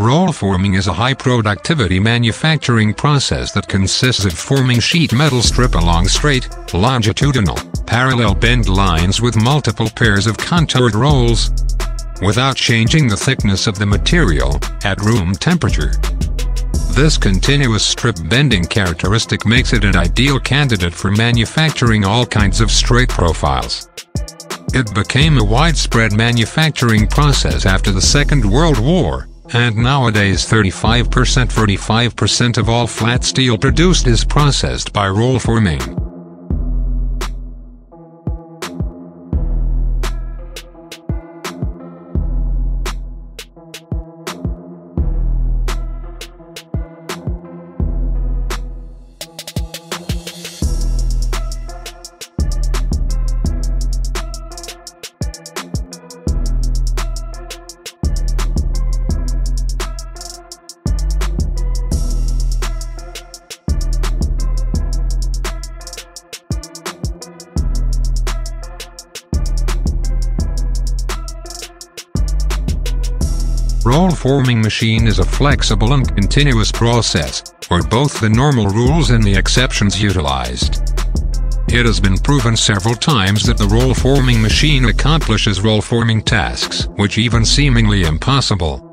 Roll forming is a high productivity manufacturing process that consists of forming sheet metal strip along straight, longitudinal, parallel bend lines with multiple pairs of contoured rolls without changing the thickness of the material at room temperature. This continuous strip bending characteristic makes it an ideal candidate for manufacturing all kinds of straight profiles. It became a widespread manufacturing process after the Second World War, and nowadays 35% 45% of all flat steel produced is processed by roll forming. Roll forming machine is a flexible and continuous process, where both the normal rules and the exceptions utilized. It has been proven several times that the roll forming machine accomplishes roll forming tasks, which even seemingly impossible.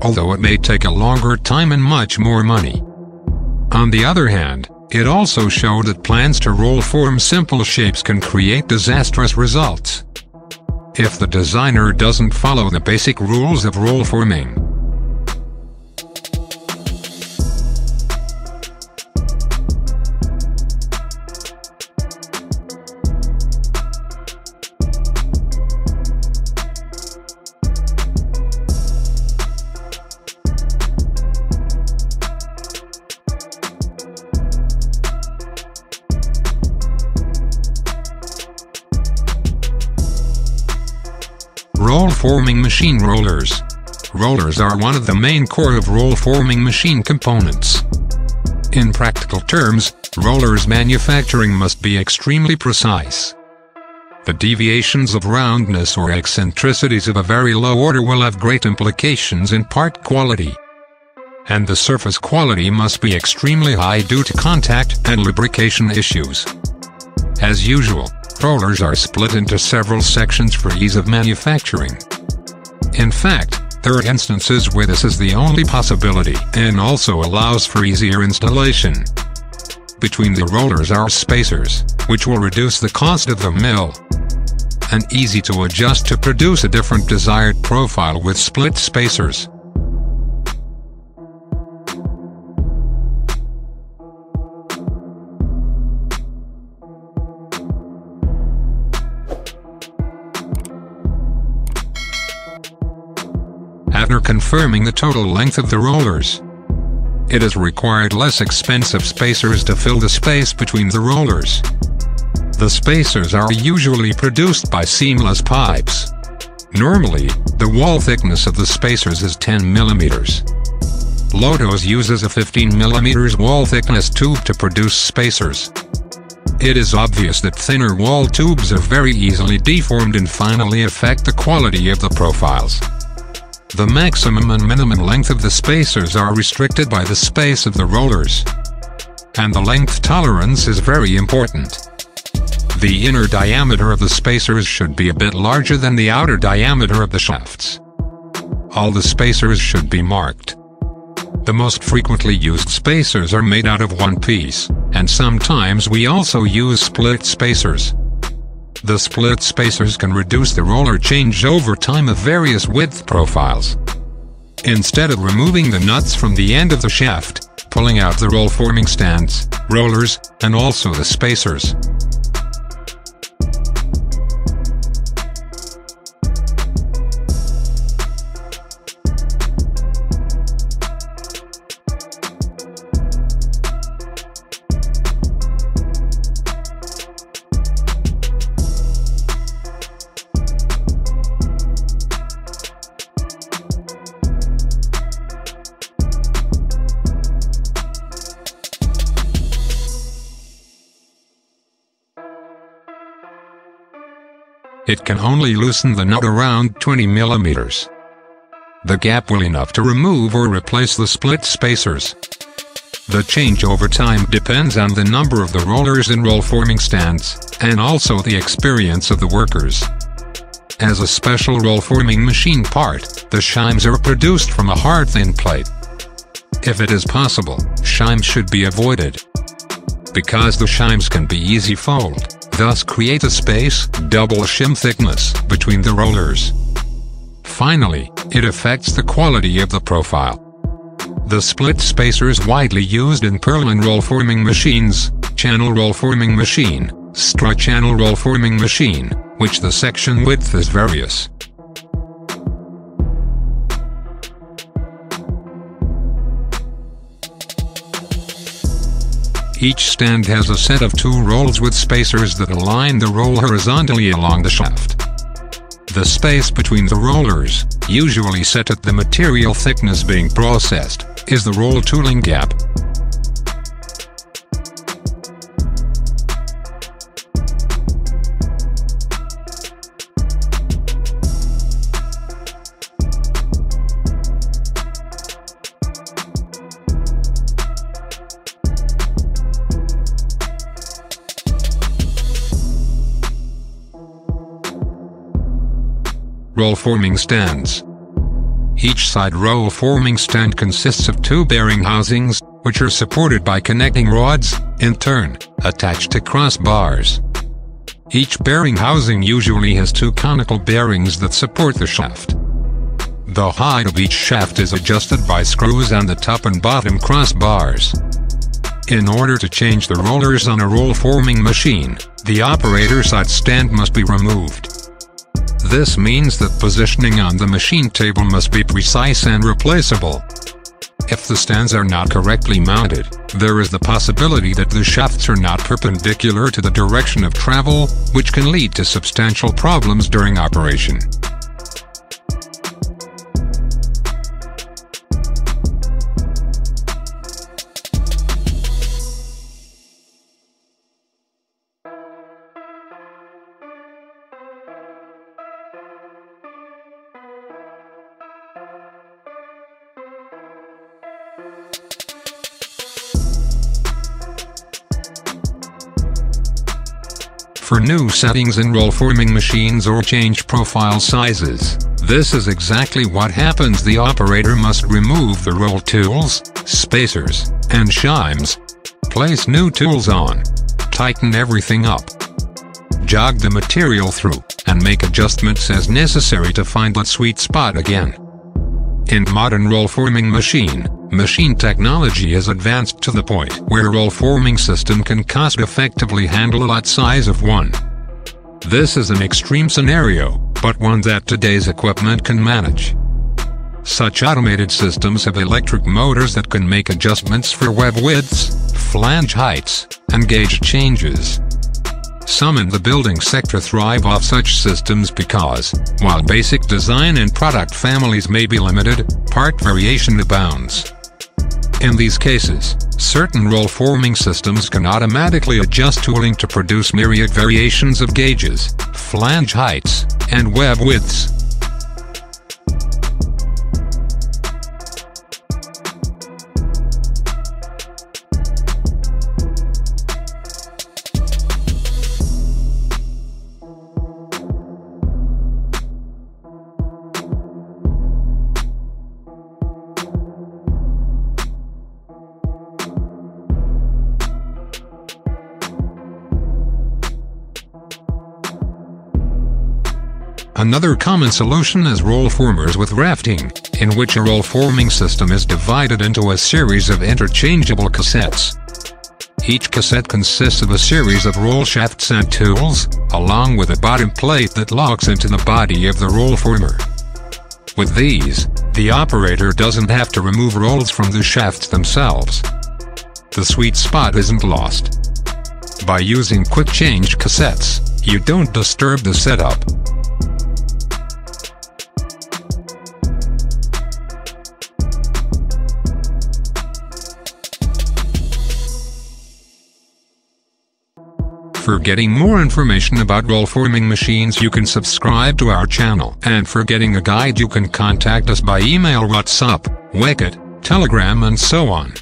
Although it may take a longer time and much more money. On the other hand, it also showed that plans to roll form simple shapes can create disastrous results if the designer doesn't follow the basic rules of roll forming. Roll forming machine rollers. Rollers are one of the main core of roll forming machine components. In practical terms, rollers manufacturing must be extremely precise. The deviations of roundness or eccentricities of a very low order will have great implications in part quality. And the surface quality must be extremely high due to contact and lubrication issues. As usual, rollers are split into several sections for ease of manufacturing. In fact, there are instances where this is the only possibility and also allows for easier installation. Between the rollers are spacers, which will reduce the cost of the mill. And easy to adjust to produce a different desired profile with split spacers. Confirming the total length of the rollers. It has required less expensive spacers to fill the space between the rollers. The spacers are usually produced by seamless pipes. Normally, the wall thickness of the spacers is 10 mm. Lotos uses a 15 mm wall thickness tube to produce spacers. It is obvious that thinner wall tubes are very easily deformed and finally affect the quality of the profiles. The maximum and minimum length of the spacers are restricted by the space of the rollers. And the length tolerance is very important. The inner diameter of the spacers should be a bit larger than the outer diameter of the shafts. All the spacers should be marked. The most frequently used spacers are made out of one piece, and sometimes we also use split spacers. The split spacers can reduce the roller changeover time of various width profiles. Instead of removing the nuts from the end of the shaft, pulling out the roll forming stands, rollers, and also the spacers. It can only loosen the nut around 20 millimeters. the gap will enough to remove or replace the split spacers. The change over time depends on the number of the rollers in roll forming stands, and also the experience of the workers. As a special roll forming machine part, the shimes are produced from a hard thin plate. If it is possible, shimes should be avoided. Because the shimes can be easy fold, thus create a space, double shim thickness, between the rollers. Finally, it affects the quality of the profile. The split spacers widely used in purlin roll forming machines, channel roll forming machine, strut channel roll forming machine, which the section width is various. Each stand has a set of two rolls with spacers that align the roll horizontally along the shaft. The space between the rollers, usually set at the material thickness being processed, is the roll tooling gap. Roll forming stands. Each side roll forming stand consists of two bearing housings, which are supported by connecting rods, in turn, attached to crossbars. Each bearing housing usually has two conical bearings that support the shaft. The height of each shaft is adjusted by screws on the top and bottom crossbars. In order to change the rollers on a roll forming machine, the operator side stand must be removed. This means that positioning on the machine table must be precise and replaceable. If the stands are not correctly mounted, there is the possibility that the shafts are not perpendicular to the direction of travel, which can lead to substantial problems during operation. For new settings in roll forming machines or change profile sizes. This is exactly what happens the operator must remove the roll tools, spacers, and shimes. Place new tools on. Tighten everything up. Jog the material through, and make adjustments as necessary to find that sweet spot again. In modern roll forming machine, machine technology has advanced to the point where a roll forming system can cost-effectively handle a lot size of one. This is an extreme scenario, but one that today's equipment can manage. Such automated systems have electric motors that can make adjustments for web widths, flange heights, and gauge changes. Some in the building sector thrive off such systems because, while basic design and product families may be limited, part variation abounds. In these cases, certain roll forming systems can automatically adjust tooling to produce myriad variations of gauges, flange heights, and web widths. Another common solution is roll formers with rafting, in which a roll forming system is divided into a series of interchangeable cassettes. Each cassette consists of a series of roll shafts and tools, along with a bottom plate that locks into the body of the roll former. With these, the operator doesn't have to remove rolls from the shafts themselves. The sweet spot isn't lost. By using quick-change cassettes, you don't disturb the setup. For getting more information about roll forming machines you can subscribe to our channel. And for getting a guide you can contact us by email WhatsApp, WeChat, Telegram and so on.